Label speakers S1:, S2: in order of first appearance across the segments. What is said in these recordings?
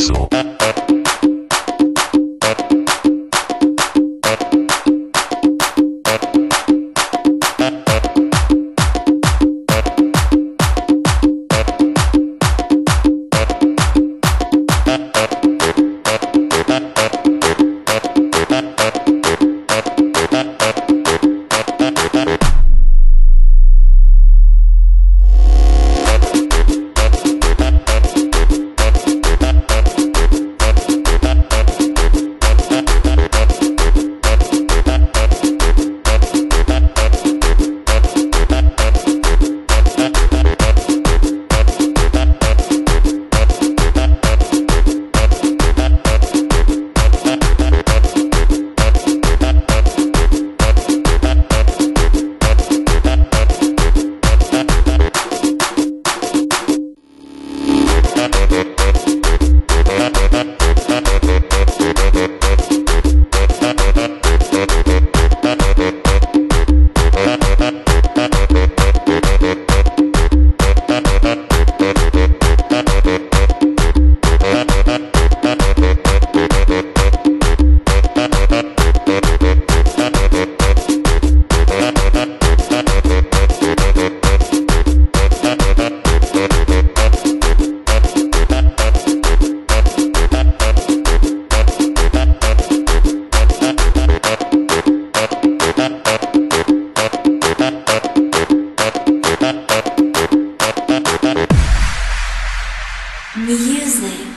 S1: Castle.
S2: we use them.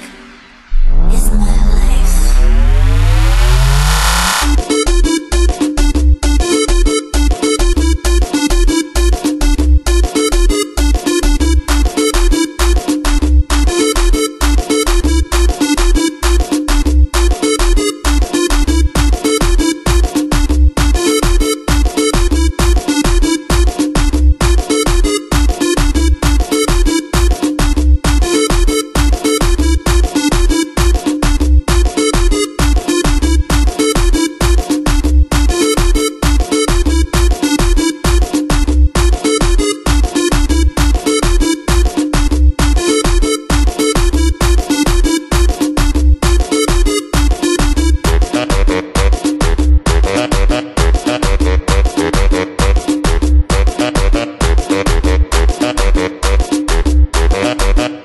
S2: Música